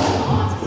Oh.